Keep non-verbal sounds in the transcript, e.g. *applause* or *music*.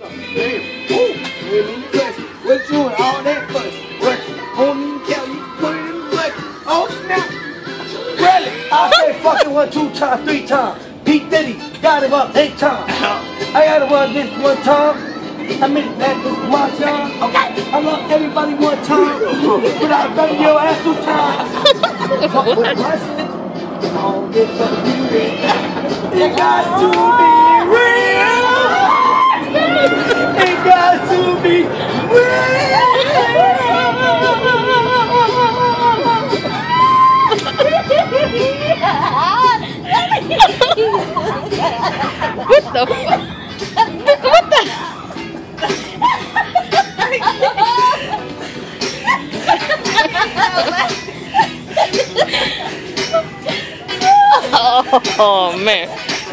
Damn. Ooh. What you doing? All that fuss. Working. Won't even tell you. Put it in the bucket. Oh, snap. Really? I said fucking one, two times, three times. Pete Diddy got him up eight times. I got him up this one time. I mean, that was my time. Okay. I love everybody one time. But I love your ass two times. Fuck with my shit. All this fucking beauty. It got to be got What the fuck? What the? *laughs* oh man.